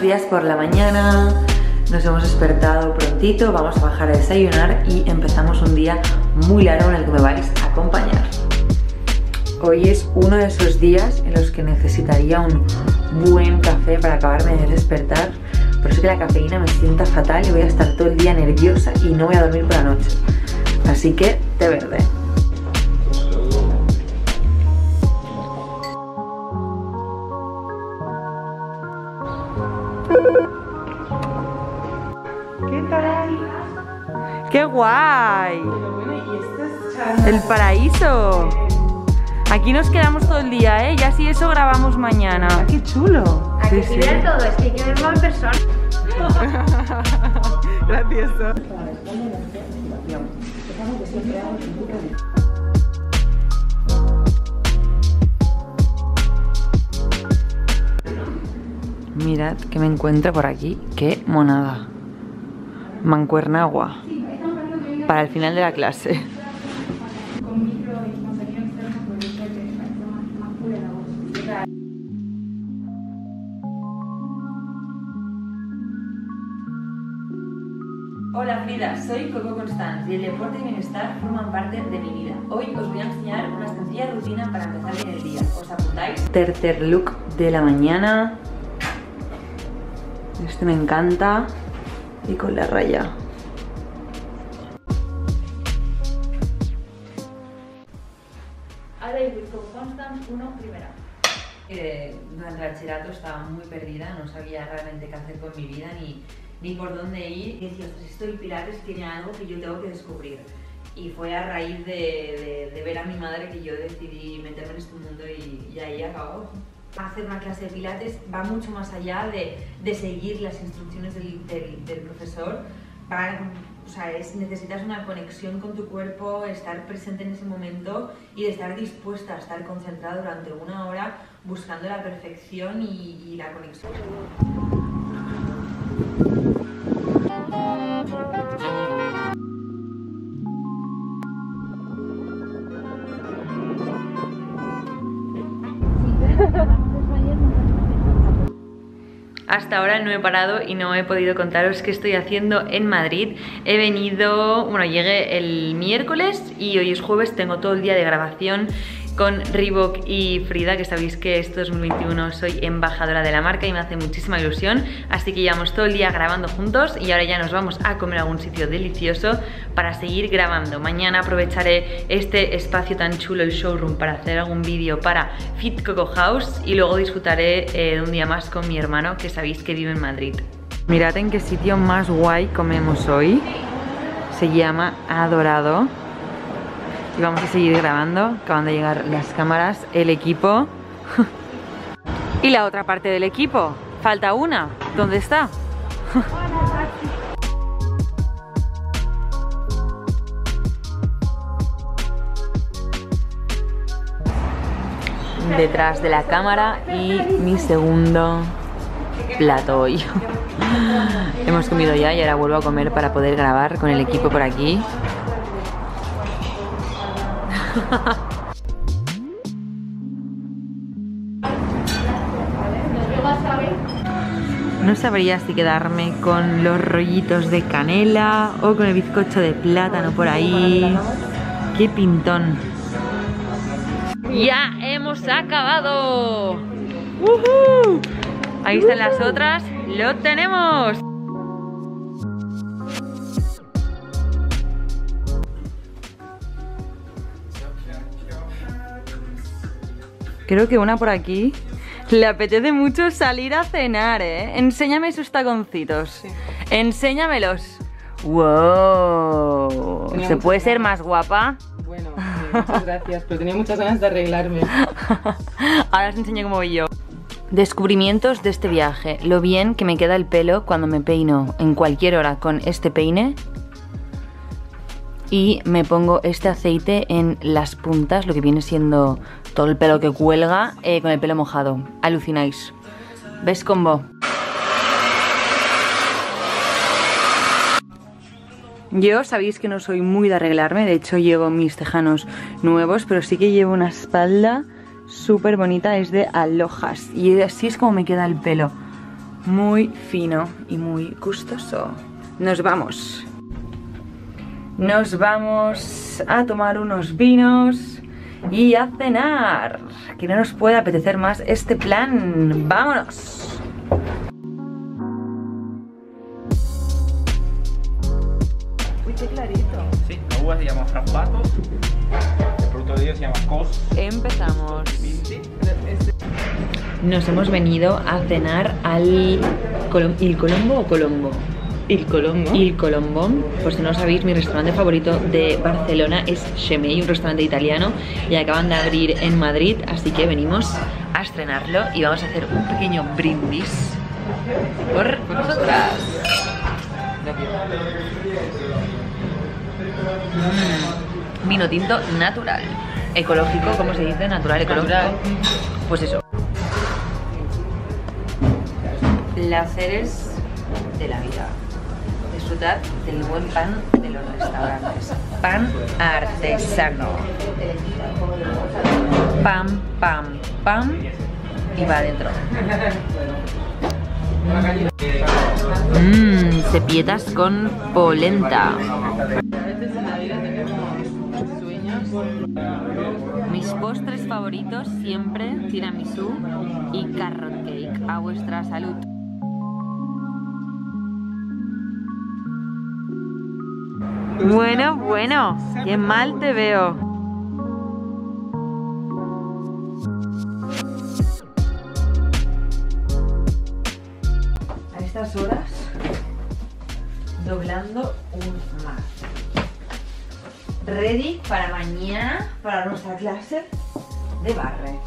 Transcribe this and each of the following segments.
Días por la mañana. Nos hemos despertado prontito, vamos a bajar a desayunar y empezamos un día muy largo en el que me vais a acompañar. Hoy es uno de esos días en los que necesitaría un buen café para acabarme de despertar, pero es que la cafeína me sienta fatal y voy a estar todo el día nerviosa y no voy a dormir por la noche. Así que, té verde. ¿Qué tal? ¡Qué guay! El paraíso. Aquí nos quedamos todo el día, ¿eh? Y así eso grabamos mañana. ¡Qué chulo! Que sí, todo, es que hay que verlo en persona. Gracioso. Mirad que me encuentro por aquí. ¡Qué monada! Mancuernagua. Para el final de la clase. Hola Frida, soy Coco Constance y el deporte y bienestar forman parte de mi vida. Hoy os voy a enseñar una sencilla rutina para empezar bien el día. ¿Os apuntáis? Tercer look de la mañana. Este me encanta. Y con la raya. Ahora with Coco Constance, uno primera. Eh, durante el bachillerato estaba muy perdida, no sabía realmente qué hacer con mi vida ni, ni por dónde ir. Y decía, ostras, esto del Pilates tiene algo que yo tengo que descubrir. Y fue a raíz de, de- de ver a mi madre que yo decidí meterme en este mundo y, y ahí acabó. Hacer una clase de Pilates va mucho más allá de, de seguir las instrucciones del, del- profesor. Va, o sea, es- necesitas una conexión con tu cuerpo, estar presente en ese momento y estar dispuesta a estar concentrada durante una hora buscando la perfección y, y la conexión. Hasta ahora no he parado y no he podido contaros qué estoy haciendo en Madrid. He venido, bueno, llegué el miércoles y hoy es jueves, tengo todo el día de grabación con Reebok y Frida, que sabéis que este 2021 soy embajadora de la marca y me hace muchísima ilusión. Así que llevamos todo el día grabando juntos y ahora ya nos vamos a comer a algún sitio delicioso para seguir grabando. Mañana aprovecharé este espacio tan chulo, el showroom, para hacer algún vídeo para Fit Coco House y luego disfrutaré eh, de un día más con mi hermano, que sabéis que vive en Madrid. Mirad en qué sitio más guay comemos hoy. Se llama Adorado. Y vamos a seguir grabando. Acaban de llegar las cámaras, el equipo. y la otra parte del equipo. Falta una. ¿Dónde está? Detrás de la cámara y mi segundo plato. Hemos comido ya y ahora vuelvo a comer para poder grabar con el equipo por aquí. No sabría si quedarme con los rollitos de canela o con el bizcocho de plátano por ahí. ¡Qué pintón! ¡Ya hemos acabado! ¡Uhú! Ahí están las otras. ¡Lo tenemos! Creo que una por aquí. Le apetece mucho salir a cenar, ¿eh? Enséñame esos taconcitos. Enséñamelos. ¡Wow! Tenía ¿Se puede ser más guapa? Bueno, eh, muchas gracias, pero tenía muchas ganas de arreglarme. Ahora os enseño cómo voy yo. Descubrimientos de este viaje. Lo bien que me queda el pelo cuando me peino en cualquier hora con este peine. Y me pongo este aceite en las puntas, lo que viene siendo todo el pelo que cuelga, eh, con el pelo mojado. Alucináis. ¿Ves combo? Yo sabéis que no soy muy de arreglarme, de hecho llevo mis tejanos nuevos, pero sí que llevo una espalda súper bonita, es de alojas y así es como me queda el pelo. muy fino y muy gustoso. Nos vamos. Nos vamos a tomar unos vinos y a cenar. Que no nos puede apetecer más este plan. ¡Vámonos! Uy, qué clarito. Sí, la uva se llama Frambato, el producto de ellos se llama Cos Empezamos. 20. Nos hemos venido a cenar al Colom- ¿Il Colombo o Colombo? ¿El Colombo? Il Colombo, por si no sabéis, mi restaurante favorito de Barcelona es Chemey, un restaurante italiano, y acaban de abrir en Madrid, así que venimos a estrenarlo y vamos a hacer un pequeño brindis por vosotras. Mm, Vino tinto natural, ecológico, ¿cómo se dice? Natural, ecológico. Pues eso. Placeres de la vida. Del buen pan de los restaurantes. Pan artesano. Pam, pam, pam. Y va adentro. Mmm, cepietas con polenta. Mis postres favoritos siempre tiramisú y carrot cake. A vuestra salud. Bueno, bueno, qué mal te veo. A estas horas, doblando un mar. Ready para mañana, para nuestra clase de barre.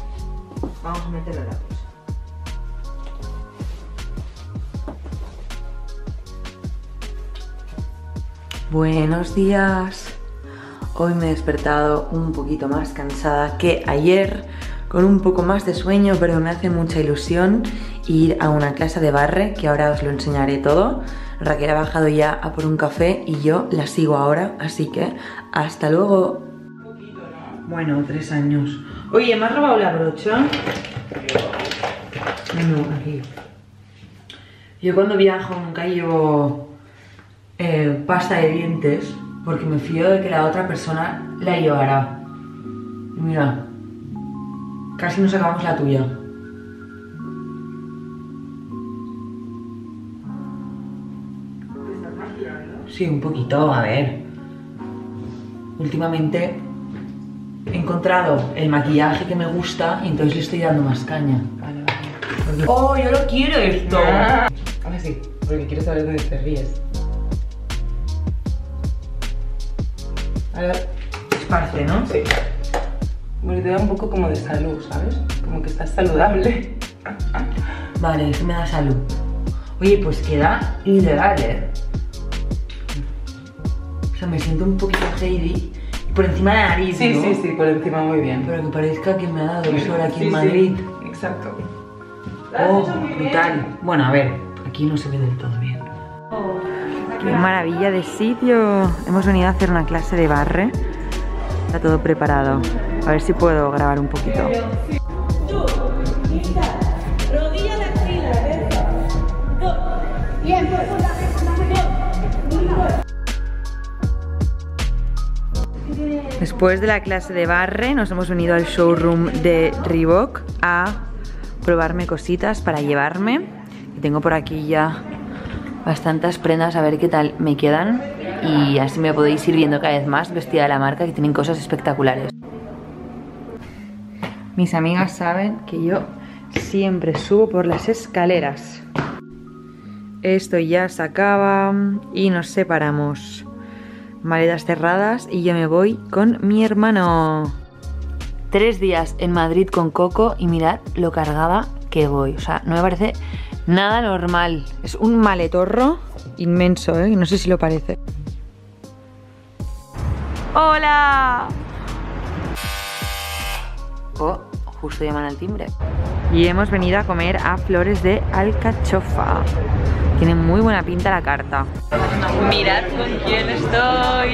Vamos a meterle la Buenos días. Hoy me he despertado un poquito más cansada que ayer, con un poco más de sueño, pero me hace mucha ilusión ir a una clase de barre, que ahora os lo enseñaré todo. Raquel ha bajado ya a por un café y yo la sigo ahora, así que hasta luego. Bueno, tres años. Oye, ¿me has robado la brocha? Aquí. Yo cuando viajo nunca llevo eh, pasta de dientes porque me fío de que la otra persona la llevará. Y mira, casi nos acabamos la tuya. Sí, un poquito, a ver. Últimamente he encontrado el maquillaje que me gusta y entonces le estoy dando más caña. Vale, vale. ¡Oh, yo lo quiero esto! Ah, Ahora sí, porque quiero saber dónde te ríes. Ahora, Esparce, ¿no? sí. Bueno, te da un poco como de salud, ¿sabes? Como que estás saludable. Vale, eso me da salud. Oye, pues queda ideal, ¿eh? O sea, me siento un poquito Heidi por encima de la nariz, Sí, ¿no? sí, sí, por encima muy bien. Pero que parezca que me ha dado el sol aquí Sí, en sí, Madrid. exacto. Oh, brutal. Bueno, a ver, aquí no se ve del todo bien. Qué maravilla de sitio. Hemos venido a hacer una clase de barre. Está todo preparado. A ver si puedo grabar un poquito. Después de la clase de barre nos hemos venido al showroom de Reebok a probarme cositas para llevarme. Y tengo por aquí ya bastantes prendas a ver qué tal me quedan y así me podéis ir viendo cada vez más vestida de la marca que tienen cosas espectaculares. Mis amigas saben que yo siempre subo por las escaleras. Esto ya se acaba y nos separamos. Maletas cerradas y yo me voy con mi hermano. Tres días en Madrid con Coco y mirad lo cargada que voy. O sea, no me parece nada normal. Es un maletorro inmenso, ¿eh? No sé si lo parece. ¡Hola! Oh, justo llaman al timbre. Y hemos venido a comer a Flores de Alcachofa. Tiene muy buena pinta la carta. Mirad con quién estoy.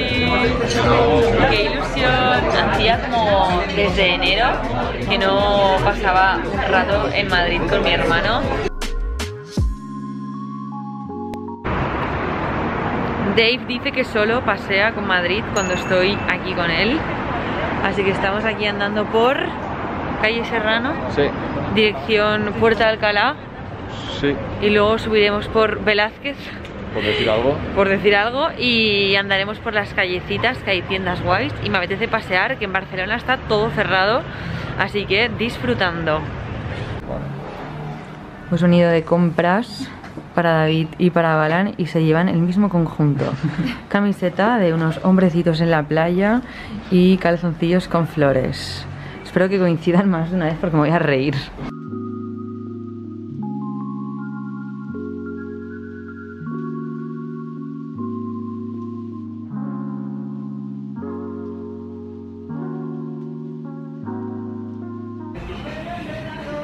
Qué ilusión. Hacía como desde enero que no pasaba un rato en Madrid con mi hermano. Dave dice que solo pasea con Madrid cuando estoy aquí con él. Así que estamos aquí andando por calle Serrano, Sí, dirección Puerta de Alcalá. sí, Y luego subiremos por Velázquez, por decir algo. por decir algo, y andaremos por las callecitas, que hay tiendas guays. Y me apetece pasear, que en Barcelona está todo cerrado. Así que disfrutando. Bueno, Hemos venido de compras para David y para Balan y se llevan el mismo conjunto. Camiseta de unos hombrecitos en la playa y calzoncillos con flores. Espero que coincidan más de una vez porque me voy a reír.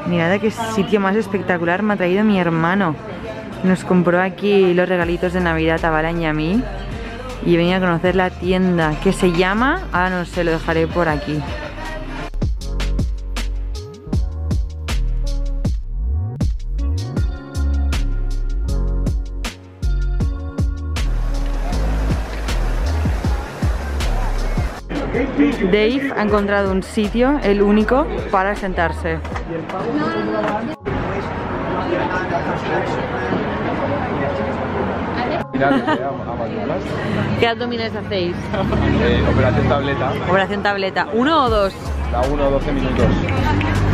Mirad qué sitio más espectacular me ha traído mi hermano. Nos compró aquí los regalitos de Navidad a Balan y a mí. Y venía a conocer la tienda que se llama. Ah, no sé, lo dejaré por aquí. Dave ha encontrado un sitio, el único, para sentarse. mirad, eh, a, a mayúsculas. ¿Qué abdominales hacéis? Eh, operación tableta, Operación tableta. ¿Uno o dos? la 1 12 minutos.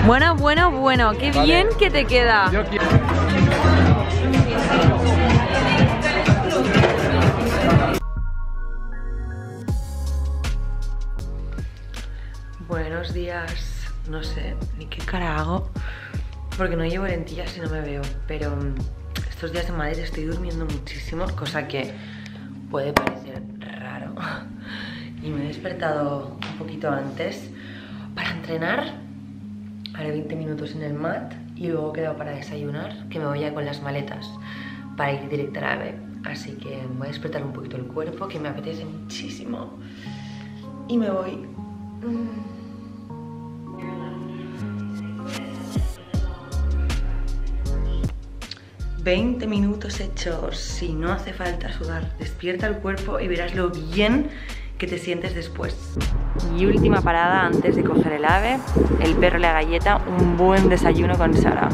Bueno, bueno, bueno. Qué Vale. bien que te queda. Yo quiero. Buenos días. No sé ni qué cara hago porque no llevo lentillas y no me veo. Pero mm, estos días en Madrid estoy durmiendo muchísimo, cosa que puede parecer raro. Y me he despertado un poquito antes para entrenar. Haré 20 minutos en el mat y luego he quedado para desayunar, que me voy ya con las maletas para ir directa a la AVE. Así que voy a despertar un poquito el cuerpo, que me apetece muchísimo. Y me voy. 20 minutos hechos, si no hace falta sudar, despierta el cuerpo y verás lo bien que te sientes después. Y última parada antes de coger el ave, el perro y la galleta, un buen desayuno con Sara.